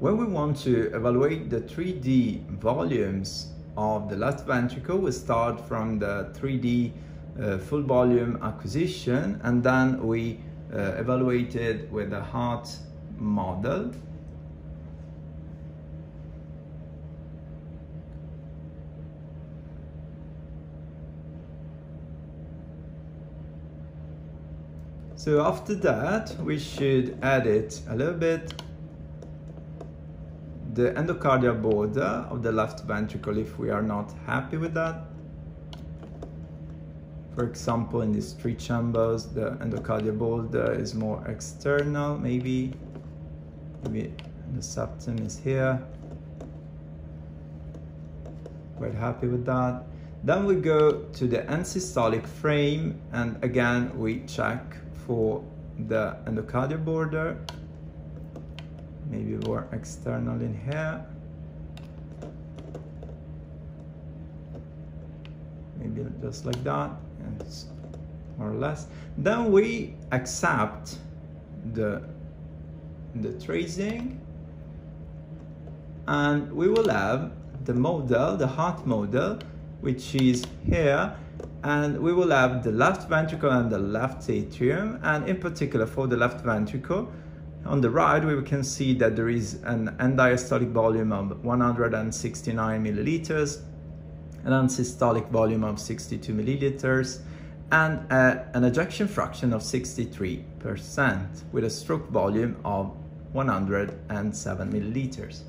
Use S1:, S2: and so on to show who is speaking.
S1: When we want to evaluate the 3D volumes of the left ventricle, we start from the 3D uh, full volume acquisition and then we uh, evaluate it with the heart model. So after that, we should edit a little bit the endocardial border of the left ventricle if we are not happy with that. For example, in these three chambers, the endocardial border is more external, maybe. Maybe the septum is here. Quite happy with that. Then we go to the end systolic frame and again we check for the endocardial border maybe more external in here. Maybe just like that and more or less. Then we accept the the tracing and we will have the model the heart model which is here and we will have the left ventricle and the left atrium and in particular for the left ventricle on the right, we can see that there is an end diastolic volume of 169 milliliters, an end systolic volume of 62 milliliters, and a, an ejection fraction of 63% with a stroke volume of 107 milliliters.